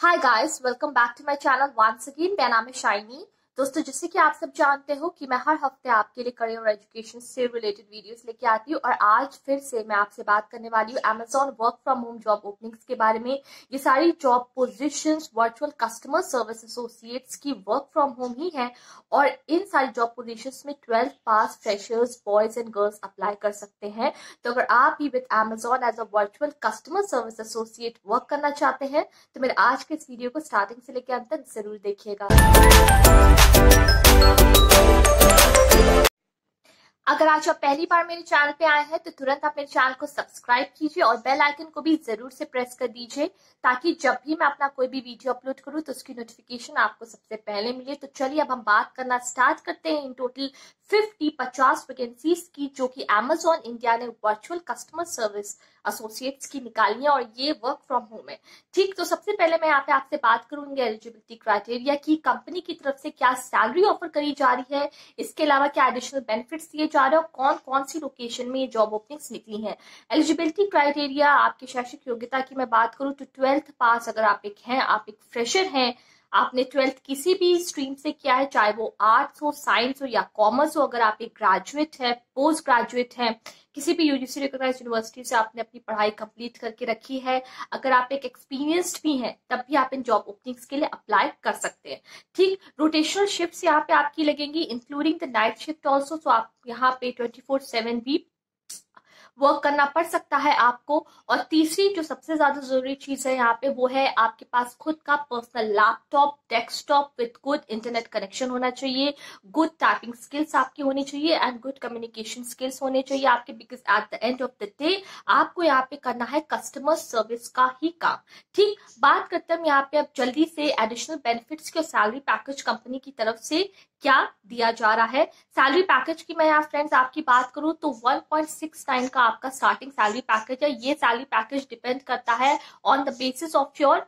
Hi guys, welcome back to my channel once again. My name is Shiny. दोस्तों, जैसे कि आप सब जानते हो कि मैं हर हफ़्ते आपके लिए करियर और एजुकेशन से रिलेटेड वीडियोस लेके आती हूँ और आज फिर से मैं आपसे बात करने वाली हूँ Amazon work from home job openings के बारे में। ये सारी job positions virtual customer service associates की वर्क फ्रॉम होम ही है और इन सारी जॉब पोजिशन में twelfth pass freshers boys and girls apply कर सकते हैं। तो अगर आप भी with Amazon as a virtual customer service associate work करना चाहते हैं तो मेरे आज के इस वीडियो को स्टार्टिंग से लेकर अंत तक ज़रूर देखिएगा। Thank you. अगर आज आप पहली बार मेरे चैनल पे आए हैं तो तुरंत आप मेरे चैनल को सब्सक्राइब कीजिए और बेल आइकन को भी ज़रूर से प्रेस कर दीजिए, ताकि जब भी मैं अपना कोई भी वीडियो अपलोड करूँ तो उसकी नोटिफिकेशन आपको सबसे पहले मिले। तो चलिए, अब हम बात करना स्टार्ट करते हैं इन टोटल 50 50 वैकेंसीज की, जो कि अमेजोन इंडिया ने वर्चुअल कस्टमर सर्विस एसोसिएट्स की निकाली है, और ये वर्क फ्रॉम होम है। ठीक तो सबसे पहले मैं यहाँ पे आपसे बात करूँगी एलिजिबिलिटी क्राइटेरिया की कंपनी की तरफ़ से क्या सैलरी ऑफ़र करी जा रही है, इसके अलावा क्या एडिशनल बेनिफिट्स दिए जा और कौन कौन सी लोकेशन में ये जॉब ओपनिंग्स निकली हैं? एलिजिबिलिटी क्राइटेरिया आपकी शैक्षिक योग्यता की मैं बात करूँ तो ट्वेल्थ पास अगर आप एक हैं, आप एक फ्रेशर हैं आपने ट्वेल्थ किसी भी स्ट्रीम से किया है, चाहे वो आर्ट्स हो, साइंस हो या कॉमर्स हो, अगर आप एक ग्रेजुएट है, पोस्ट ग्रेजुएट है, किसी भी यूजीसी रिकॉग्नाइज यूनिवर्सिटी से आपने अपनी पढ़ाई कंप्लीट करके रखी है, अगर आप एक एक्सपीरियंस्ड भी हैं, तब भी आप इन जॉब ओपनिंग्स के लिए अप्लाई कर सकते हैं। ठीक, रोटेशनल शिफ्ट यहाँ पे आपकी लगेंगी including the night shift also तो आप यहाँ पे ट्वेंटी फोर सेवन भी वर्क करना पड़ सकता है आपको। और तीसरी जो सबसे ज़्यादा ज़रूरी चीज़ है यहाँ पे वो है आपके पास खुद का personal laptop desktop with good internet connection होना चाहिए। गुड टाइपिंग स्किल्स आपकी होनी चाहिए एंड गुड कम्युनिकेशन स्किल्स होने चाहिए आपके because at the end of the day आपको यहाँ पे करना है कस्टमर सर्विस का ही काम। ठीक, बात करते हैं यहाँ पे अब जल्दी से एडिशनल बेनिफिट्स के सैलरी पैकेज कंपनी की तरफ़ से। क्या दिया जा रहा है? सैलरी पैकेज की मैं फ्रेंड्स आपकी बात करूँ तो 1.69 का आपका स्टार्टिंग सैलरी पैकेज है। ये सैलरी पैकेज डिपेंड करता है on the basis of your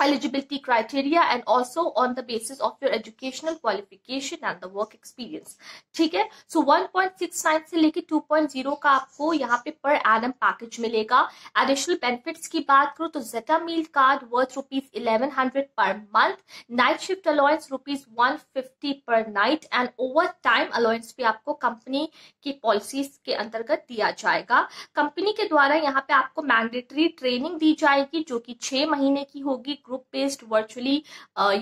eligibility criteria and also on the basis of your educational qualification and the work experience. ठीक है? So 1.69 से लेके 2.0 का आपको यहाँ पे पर एनम पैकेज मिलेगा। एडिशनल बेनिफिट्स की बात करो तो Zeta meal card worth rupees eleven hundred per month night shift allowance rupees one fifty per night and over भी आपको कंपनी की पॉलिसीज़ के अंतर्गत दिया जाएगा। कंपनी के द्वारा यहाँ पे आपको मैंडेटरी ट्रेनिंग दी जाएगी जो कि छह महीने की होगी। ग्रुप बेस्ड वर्चुअली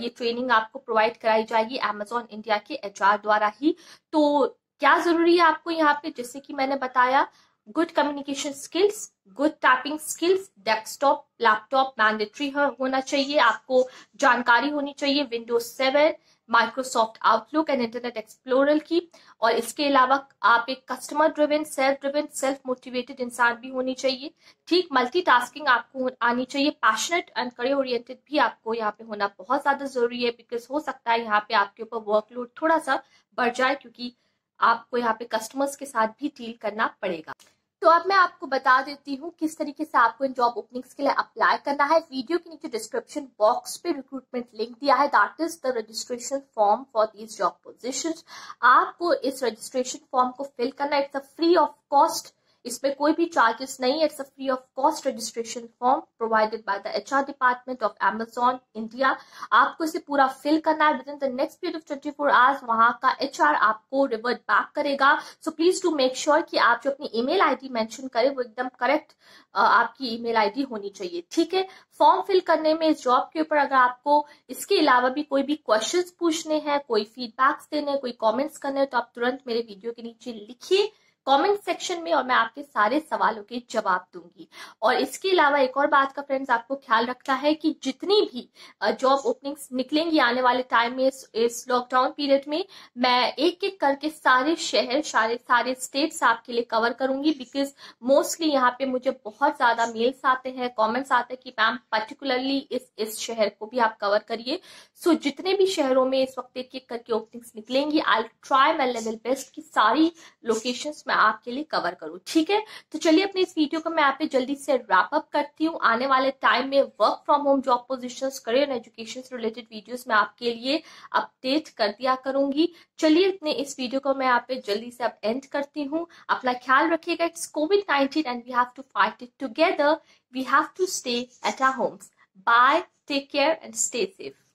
ये ट्रेनिंग आपको प्रोवाइड कराई जाएगी एमेजॉन इंडिया के एचआर द्वारा ही। तो क्या ज़रूरी है आपको यहाँ पे? जैसे कि मैंने बताया good communication skills good typing skills desktop laptop mandatory होना चाहिए। आपको जानकारी होनी चाहिए Windows seven Microsoft Outlook and Internet Explorer की। और इसके अलावा आप एक customer driven self driven self motivated इंसान भी होनी चाहिए। ठीक मल्टीटास्किंग आपको आनी चाहिए। पैशनेट एंड करियर ओरिएंटेड भी आपको यहाँ पे होना बहुत ज़्यादा ज़रूरी है बिकॉज़ हो सकता है यहाँ पे आपके ऊपर वर्कलोड थोड़ा सा बढ़ जाए, क्योंकि आपको यहाँ पे कस्टमर्स के साथ भी डील करना पड़ेगा। तो अब मैं आपको बता देती हूँ किस तरीके से आपको इन जॉब ओपनिंग्स के लिए अप्लाई करना है। वीडियो के नीचे डिस्क्रिप्शन बॉक्स पे रिक्रूटमेंट लिंक दिया है। That is the registration form for these job position आपको इस रजिस्ट्रेशन फॉर्म को फिल करना it's a free of cost इसमें कोई भी चार्जेस नहीं it's a free of cost registration form provided by the H R department of Amazon India आपको इसे पूरा फिल करना है within the next period of twenty four hours वहाँ का एच आर आपको रिवर्ट बैक करेगा। So please to make sure कि आप जो अपनी ईमेल आईडी मेंशन करें, वो एकदम करेक्ट आपकी ईमेल आईडी होनी चाहिए, ठीक है? फॉर्म फिल करने में इस जॉब के ऊपर अगर आपको इसके अलावा भी कोई भी क्वेश्चन पूछने हैं, कोई फीडबैक्स देने कोई कॉमेंट्स करने हैं तो आप तुरंत मेरे वीडियो के नीचे लिखिए। कमेंट सेक्शन में और मैं आपके सारे सवालों के जवाब दूँगी। और इसके अलावा एक और बात का फ्रेंड्स आपको ख्याल रखना है कि जितनी भी जॉब ओपनिंग्स निकलेंगी आने वाले टाइम में इस, लॉकडाउन पीरियड में मैं एक एक करके सारे शहर सारे सारे स्टेट्स आपके लिए कवर करूँगी बिकॉज़ मोस्टली यहाँ पे मुझे बहुत ज़्यादा मेल्स आते हैं कॉमेंट्स आते हैं कि मैम पर्टिकुलरली इस इस शहर को भी आप कवर करिए। सो so, जितने भी शहरों में इस वक्त एक एक करके ओपनिंग्स निकलेंगी I try my level best की सारी लोकेशंस मैं आपके लिए कवर करूँ, ठीक है? तो चलिए अपने इस वीडियो को मैं आप जल्दी से रैप अप करती हूँ। आने वाले टाइम में work from home job position career education से रिलेटेड वीडियोस मैं आपके लिए अपडेट कर दिया करूँगी। चलिए अपने इस वीडियो को मैं आप जल्दी से अब एंड करती हूँ। अपना ख्याल रखिएगा it's COVID nineteen and we have to fight it together we have to stay at our homes bye take care and stay safe